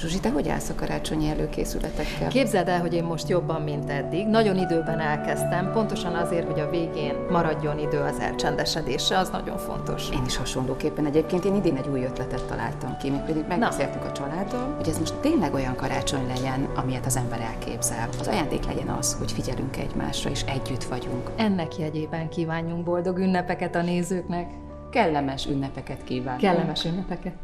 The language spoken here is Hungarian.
Zsuzsi, te hogy állsz a karácsonyi előkészületekkel? Képzeld el, hogy én most jobban, mint eddig. Nagyon időben elkezdtem, pontosan azért, hogy a végén maradjon idő az elcsendesedésre, az nagyon fontos. Én is hasonlóképpen egyébként én idén egy új ötletet találtam ki, még pedig megbeszéltük a családdal, hogy ez most tényleg olyan karácsony legyen, amilyet az ember elképzel. Az ajándék legyen az, hogy figyelünk egymásra és együtt vagyunk. Ennek jegyében kívánjunk boldog ünnepeket a nézőknek. Kellemes ünnepeket kívánunk. Kellemes ünnepeket.